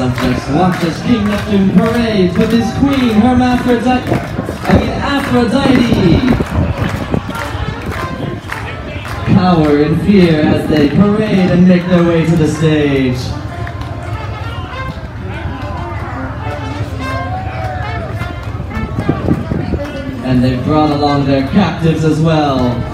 subjects watch as King Neptune parades with his queen Hermaphrodite. I mean Aphrodite. Cower in fear as they parade and make their way to the stage. And they've brought along their captives as well.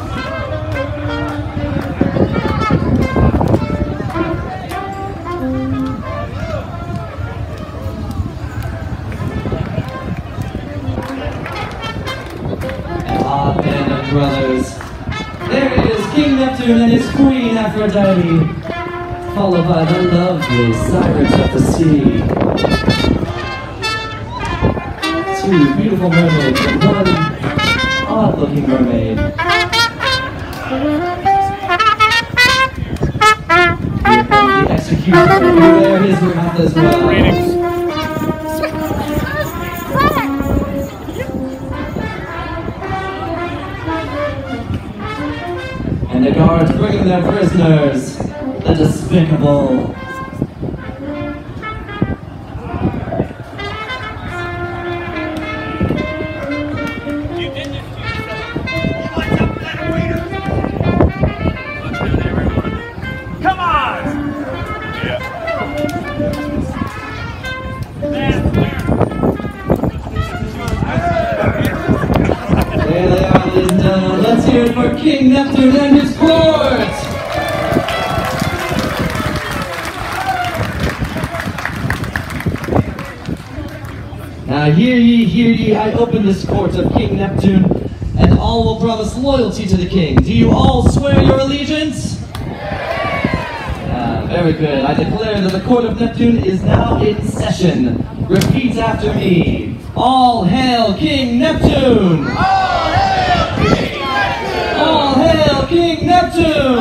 Neptune and his queen Aphrodite, followed by the lovely Sirens of the Sea. Two beautiful mermaids and one odd-looking mermaid. The executioner wear his wrath as well. The guards bringing their prisoners, the despicable. For King Neptune and his court. Now hear ye, hear ye, I open this court of King Neptune, and all will promise loyalty to the king. Do you all swear your allegiance? Very good. I declare that the court of Neptune is now in session. Repeat after me. All hail King Neptune! All hail King Neptune!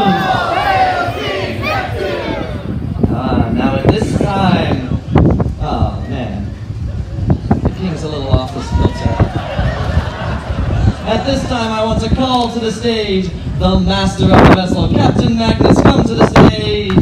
Ah, now at this time, oh man, king's a little off filter. At this time, I want to call to the stage the master of the vessel, Captain Magnus. Come to the stage.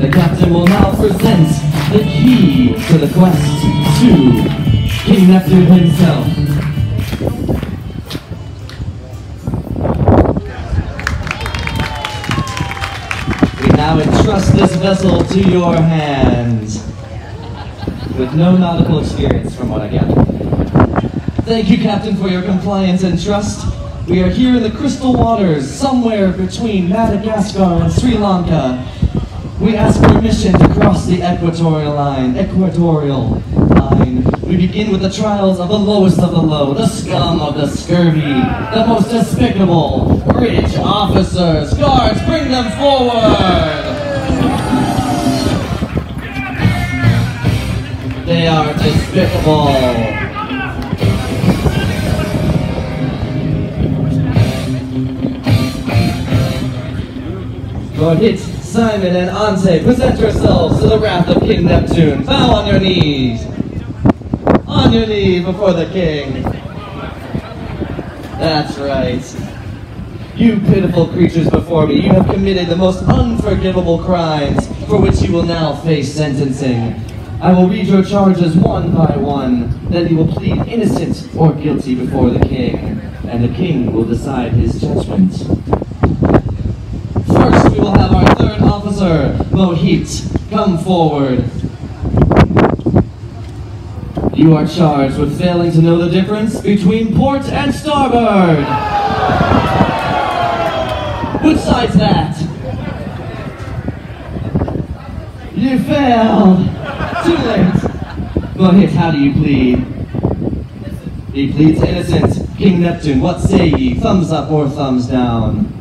The captain will now present the key to the quest to King Neptune himself. This vessel to your hands with no nautical experience from what I gather. Thank you, Captain, for your compliance and trust. We are here in the crystal waters, somewhere between Madagascar and Sri Lanka. We ask permission to cross the equatorial line. Equatorial line. We begin with the trials of the lowest of the low, the scum of the scurvy, the most despicable, British officers. Guards, bring them forward! They are despicable. Lord Hit, Simon, and Ante, present yourselves to the wrath of King Neptune. Bow on your knees. On your knees before the king. That's right. You pitiful creatures before me, you have committed the most unforgivable crimes for which you will now face sentencing. I will read your charges one by one, then you will plead innocent or guilty before the king, and the king will decide his judgment. First, we will have our third officer, Mohit, come forward. You are charged with failing to know the difference between port and starboard. Which side's that? You failed. Too late. How do you plead? He pleads innocence. King Neptune, what say ye? Thumbs up or thumbs down?